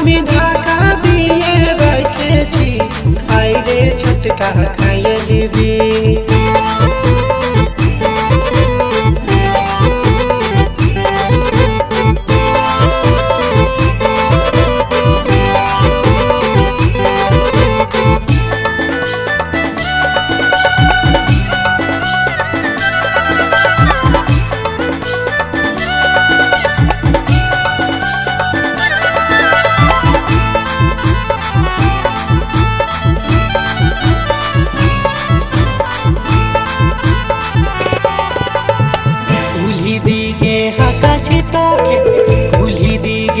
আমি ঢাকা দিয়ে রেখেছি আই রে ছটকা খাইয়ে লিবি কুলি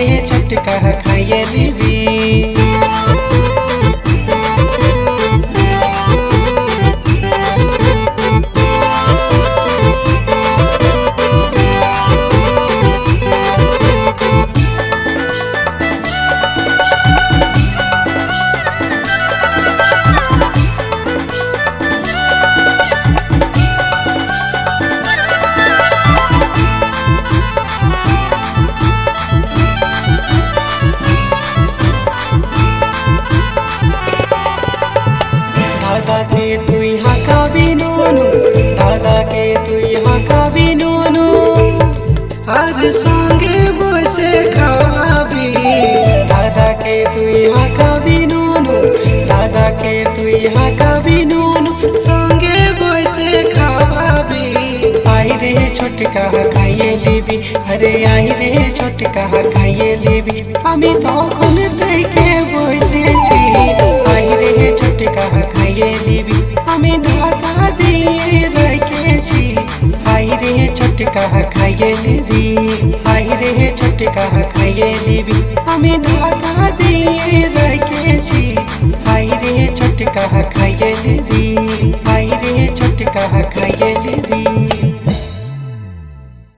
ये छटका खाइए ছোটকা খাইয়ে লিবি আরে আই রে ছোটকা খাইয়ে লিবি আমি তখন থেকে বসেছি আই রে ছোটকা খাইয়ে লিবি আমি ঢাকা দিয়ে রেখেছি আই রে ছোটকা খাইয়ে লিবি আই রে ছোটকা খাইয়ে লিবি আমি ঢাকা দিয়ে রেখেছি আই রে ছোটকা খাইয়ে লিবি আই রে ছোটকা খাইয়ে লিবি